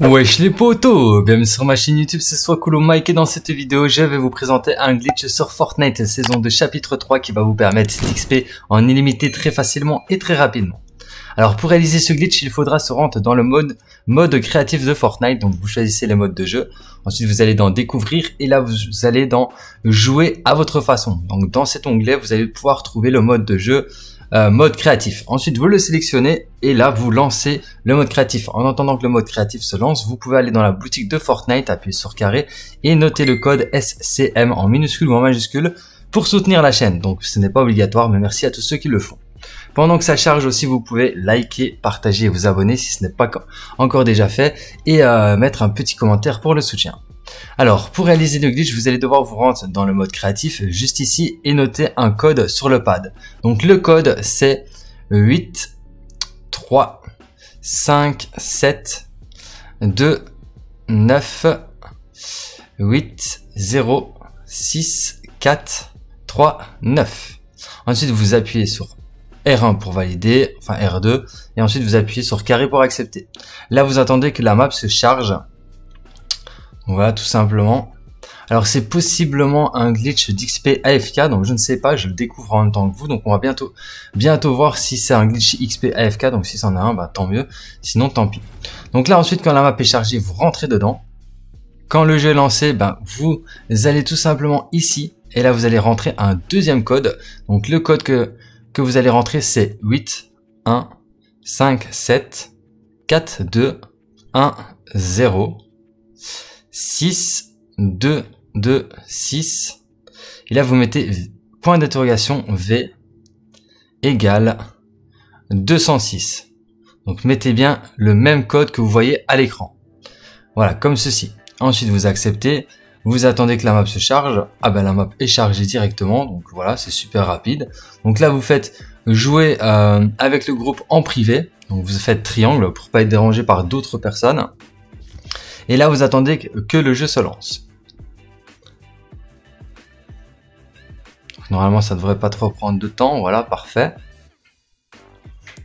Wesh les potos Bienvenue sur ma chaîne YouTube, c'est Swakulu Mike et dans cette vidéo je vais vous présenter un glitch sur Fortnite saison de chapitre 3 qui va vous permettre d'XP en illimité très facilement et très rapidement. Alors pour réaliser ce glitch il faudra se rendre dans le mode mode créatif de Fortnite, donc vous choisissez les modes de jeu, ensuite vous allez dans découvrir et là vous allez dans jouer à votre façon. Donc dans cet onglet vous allez pouvoir trouver le mode de jeu euh, mode créatif. Ensuite, vous le sélectionnez et là, vous lancez le mode créatif. En attendant que le mode créatif se lance, vous pouvez aller dans la boutique de Fortnite, appuyer sur carré et noter le code SCM en minuscule ou en majuscule pour soutenir la chaîne. Donc, ce n'est pas obligatoire, mais merci à tous ceux qui le font. Pendant que ça charge aussi, vous pouvez liker, partager et vous abonner si ce n'est pas encore déjà fait et euh, mettre un petit commentaire pour le soutien. Alors, pour réaliser le glitch, vous allez devoir vous rendre dans le mode créatif, juste ici, et noter un code sur le pad. Donc, le code, c'est 8, 3, 5, 7, 2, 9, 8, 0, 6, 4, 3, 9. Ensuite, vous appuyez sur R1 pour valider, enfin R2, et ensuite vous appuyez sur carré pour accepter. Là, vous attendez que la map se charge voilà, tout simplement. Alors c'est possiblement un glitch d'XP AFK, donc je ne sais pas, je le découvre en même temps que vous, donc on va bientôt bientôt voir si c'est un glitch XP AFK, donc si c'en a un, bah tant mieux, sinon tant pis. Donc là ensuite quand la map est chargée, vous rentrez dedans. Quand le jeu est lancé, bah, vous allez tout simplement ici, et là vous allez rentrer un deuxième code. Donc le code que, que vous allez rentrer c'est 8, 1, 5, 7, 4, 2, 1, 0. 6, 2, 2, 6. Et là, vous mettez point d'interrogation V égale 206. Donc mettez bien le même code que vous voyez à l'écran. Voilà, comme ceci. Ensuite, vous acceptez. Vous attendez que la map se charge. Ah ben la map est chargée directement. Donc voilà, c'est super rapide. Donc là, vous faites jouer euh, avec le groupe en privé. Donc vous faites triangle pour pas être dérangé par d'autres personnes. Et là, vous attendez que le jeu se lance. Normalement, ça devrait pas trop prendre de temps. Voilà, parfait.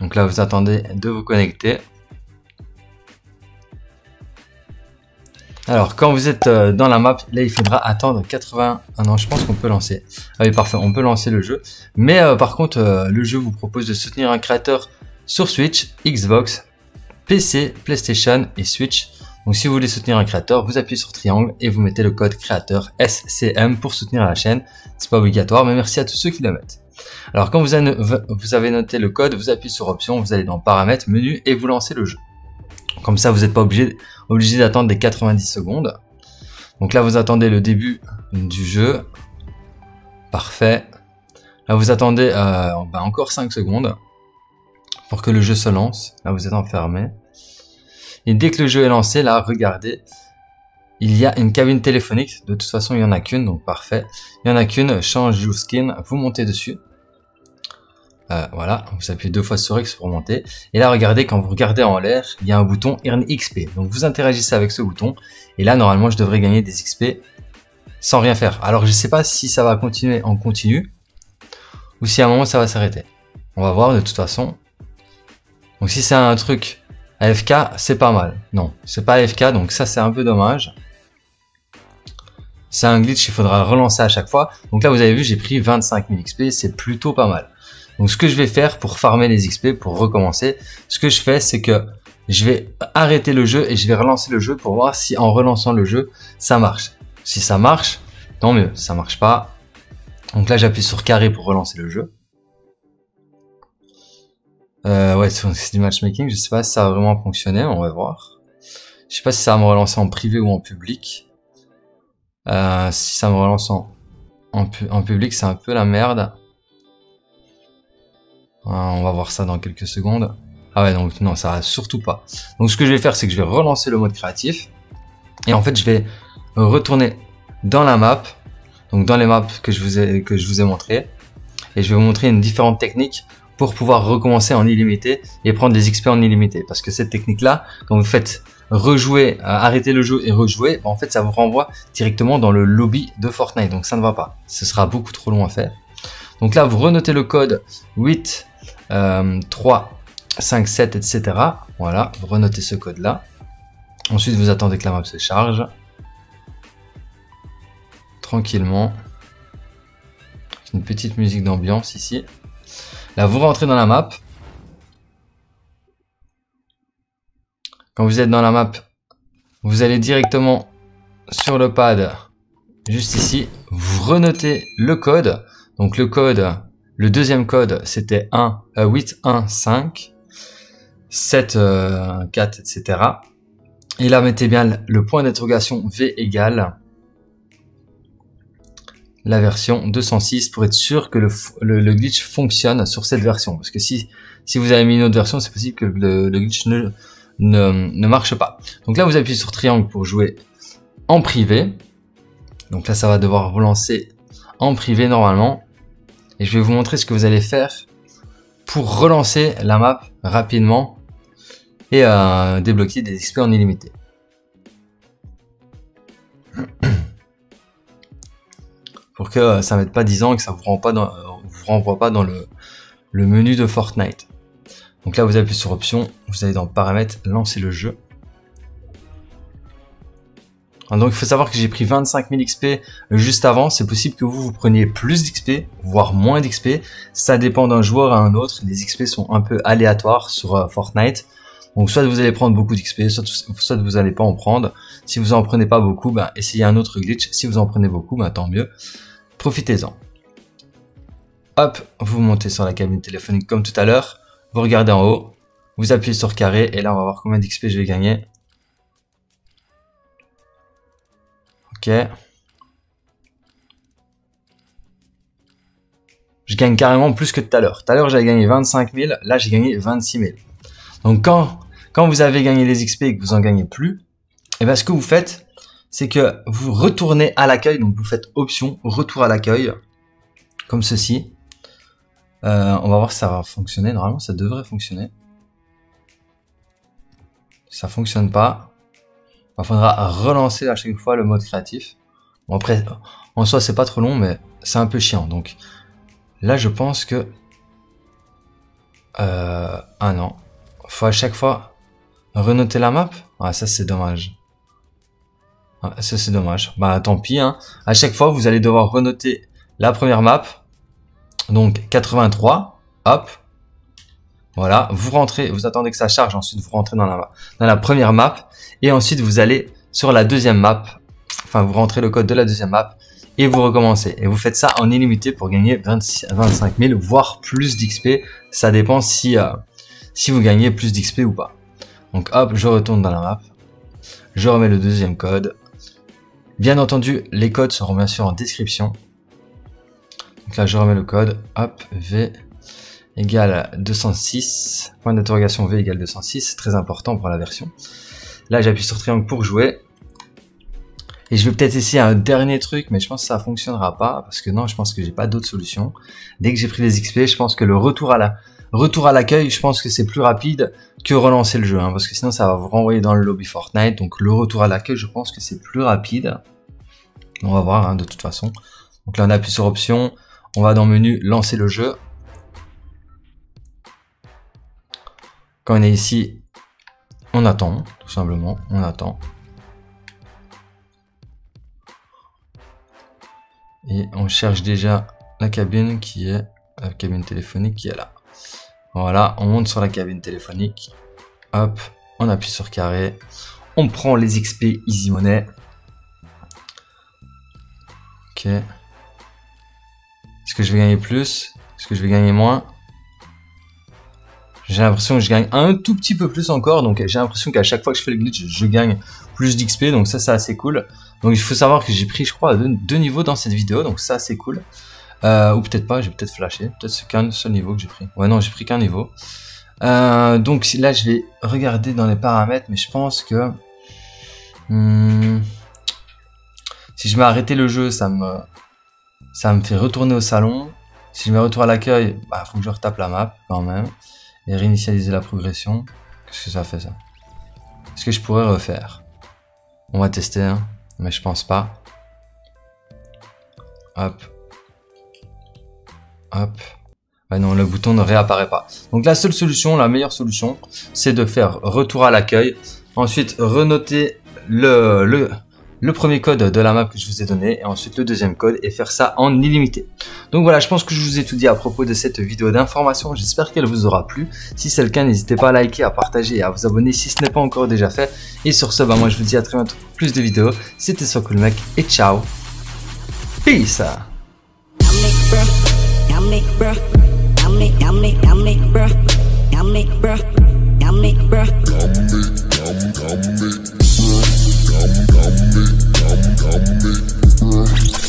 Donc là, vous attendez de vous connecter. Alors, quand vous êtes euh, dans la map, là, il faudra attendre 80... Ah non, je pense qu'on peut lancer. Ah oui, parfait, on peut lancer le jeu. Mais euh, par contre, euh, le jeu vous propose de soutenir un créateur sur Switch, Xbox, PC, PlayStation et Switch. Donc si vous voulez soutenir un créateur, vous appuyez sur triangle et vous mettez le code créateur SCM pour soutenir la chaîne. C'est pas obligatoire, mais merci à tous ceux qui le mettent. Alors quand vous avez noté le code, vous appuyez sur option, vous allez dans paramètres, menu et vous lancez le jeu. Comme ça, vous n'êtes pas obligé, obligé d'attendre des 90 secondes. Donc là, vous attendez le début du jeu. Parfait. Là, vous attendez euh, ben, encore 5 secondes pour que le jeu se lance. Là, vous êtes enfermé. Et dès que le jeu est lancé, là, regardez, il y a une cabine téléphonique. De toute façon, il y en a qu'une, donc parfait. Il y en a qu'une, change your skin, vous montez dessus. Euh, voilà, vous appuyez deux fois sur X pour monter. Et là, regardez, quand vous regardez en l'air, il y a un bouton Earn XP. Donc vous interagissez avec ce bouton. Et là, normalement, je devrais gagner des XP sans rien faire. Alors, je sais pas si ça va continuer en continu ou si à un moment ça va s'arrêter. On va voir de toute façon. Donc si c'est un truc AFK, c'est pas mal. Non, c'est pas AFK, donc ça c'est un peu dommage. C'est un glitch, il faudra relancer à chaque fois. Donc là, vous avez vu, j'ai pris 25 000 XP, c'est plutôt pas mal. Donc ce que je vais faire pour farmer les XP, pour recommencer, ce que je fais, c'est que je vais arrêter le jeu et je vais relancer le jeu pour voir si en relançant le jeu, ça marche. Si ça marche, tant mieux. Si ça marche pas, donc là j'appuie sur carré pour relancer le jeu. Euh, ouais, c'est du matchmaking. Je sais pas si ça va vraiment fonctionner. On va voir. Je sais pas si ça va me relancer en privé ou en public. Euh, si ça me relance en, en, public, c'est un peu la merde. Euh, on va voir ça dans quelques secondes. Ah ouais, donc non, ça va surtout pas. Donc ce que je vais faire, c'est que je vais relancer le mode créatif. Et en fait, je vais retourner dans la map, donc dans les maps que je vous ai, que je vous ai montré, et je vais vous montrer une différente technique pour pouvoir recommencer en illimité et prendre des XP en illimité. Parce que cette technique-là, quand vous faites rejouer, euh, arrêter le jeu et rejouer, bah, en fait, ça vous renvoie directement dans le lobby de Fortnite. Donc ça ne va pas. Ce sera beaucoup trop long à faire. Donc là, vous renotez le code 8, 3, 5, 7, etc. Voilà, vous renotez ce code-là. Ensuite, vous attendez que la map se charge. Tranquillement. Une petite musique d'ambiance ici. Là, vous rentrez dans la map. Quand vous êtes dans la map, vous allez directement sur le pad, juste ici. Vous renotez le code. Donc le code, le deuxième code, c'était 1, 8, 1, 5, 7, 4, etc. Et là, mettez bien le point d'interrogation V égale la version 206 pour être sûr que le, glitch fonctionne sur cette version. Parce que si, si vous avez mis une autre version, c'est possible que le, glitch ne, ne, marche pas. Donc là, vous appuyez sur triangle pour jouer en privé. Donc là, ça va devoir vous lancer en privé normalement. Et je vais vous montrer ce que vous allez faire pour relancer la map rapidement et euh, débloquer des XP en pour que euh, ça mette pas 10 ans et que ça dans, euh, vous renvoie pas dans le, le menu de Fortnite. Donc là, vous appuyez sur option, vous allez dans paramètres, lancer le jeu. Donc il faut savoir que j'ai pris 25 000 XP juste avant. C'est possible que vous, vous preniez plus d'XP, voire moins d'XP. Ça dépend d'un joueur à un autre. Les XP sont un peu aléatoires sur euh, Fortnite. Donc soit vous allez prendre beaucoup d'XP, soit, vous n'allez pas en prendre. Si vous en prenez pas beaucoup, bah, essayez un autre glitch. Si vous en prenez beaucoup, bah, tant mieux. Profitez-en. Hop, vous montez sur la cabine téléphonique comme tout à l'heure. Vous regardez en haut, vous appuyez sur carré et là on va voir combien d'XP je vais gagner. Ok. Je gagne carrément plus que tout à l'heure. Tout à l'heure j'avais gagné 25 000, là j'ai gagné 26 000. Donc quand, quand vous avez gagné les XP et que vous en gagnez plus, et eh bien ce que vous faites, c'est que vous retournez à l'accueil, donc vous faites option, retour à l'accueil, comme ceci. Euh, on va voir si ça va fonctionner. Normalement, ça devrait fonctionner. ça fonctionne pas, il faudra relancer à chaque fois le mode créatif. Bon après, en soi, c'est pas trop long, mais c'est un peu chiant. Donc là, je pense que euh, ah non, faut à chaque fois renoter la map. Ah ça c'est dommage. Ah, ça c'est dommage. Bah tant pis. Hein. À chaque fois, vous allez devoir renoter la première map donc 83, hop. Voilà, vous rentrez, vous attendez que ça charge, ensuite vous rentrez dans la, première map, et ensuite vous allez sur la deuxième map, enfin vous rentrez le code de la deuxième map, et vous recommencez. Et vous faites ça en illimité pour gagner 26, 25 000, voire plus d'XP, ça dépend si, euh, si vous gagnez plus d'XP ou pas. Donc hop, je retourne dans la map, je remets le deuxième code. Bien entendu, les codes seront bien sûr en description. Donc là, je remets le code. Hop, V égale 206. Point d'interrogation V égale 206. Très important pour la version. Là, j'appuie sur triangle pour jouer. Et je vais peut-être essayer un dernier truc, mais je pense que ça fonctionnera pas, parce que non, je pense que j'ai pas d'autre solution. Dès que j'ai pris les XP, je pense que le retour à la retour à l'accueil, je pense que c'est plus rapide que relancer le jeu, hein, parce que sinon ça va vous renvoyer dans le lobby Fortnite. Donc le retour à l'accueil, je pense que c'est plus rapide. On va voir hein, de toute façon. Donc là, on appuie sur option, on va dans menu lancer le jeu. Quand on est ici, on attend, tout simplement, on attend. Et on cherche déjà la cabine qui est la cabine téléphonique qui est là. Voilà, on monte sur la cabine téléphonique. Hop, on appuie sur carré. On prend les XP Easy Money. Ok. Est-ce que je vais gagner plus? Est-ce que je vais gagner moins? J'ai l'impression que je gagne un tout petit peu plus encore. Donc j'ai l'impression qu'à chaque fois que je fais le glitch, je gagne plus d'XP. Donc ça, c'est assez cool. Donc il faut savoir que j'ai pris, je crois, deux, niveaux dans cette vidéo. Donc ça, c'est cool. Euh, ou peut-être pas, j'ai peut-être flashé. Peut-être c'est qu'un seul niveau que j'ai pris. Ouais, non, j'ai pris qu'un niveau. Euh, donc là, je vais regarder dans les paramètres, mais je pense que... Hmm, Si je mets arrêter le jeu, ça me, ça me fait retourner au salon. Si je mets retour à l'accueil, bah, faut que je retape la map quand même. Et réinitialiser la progression. Qu'est-ce que ça fait ça? Est-ce que je pourrais refaire? On va tester, hein, mais je pense pas. Hop. Hop. Bah non, le bouton ne réapparaît pas. Donc la seule solution, la meilleure solution, c'est de faire retour à l'accueil. Ensuite, renoter le, le, le premier code de la map que je vous ai donné et ensuite le deuxième code et faire ça en illimité. Donc voilà, je pense que je vous ai tout dit à propos de cette vidéo d'information. J'espère qu'elle vous aura plu. Si c'est le cas, n'hésitez pas à liker, à partager et à vous abonner si ce n'est pas encore déjà fait. Et sur ce, bah moi je vous dis à très bientôt pour plus de vidéos. C'était Mec et ciao. Peace. I'm, I'm, I'm,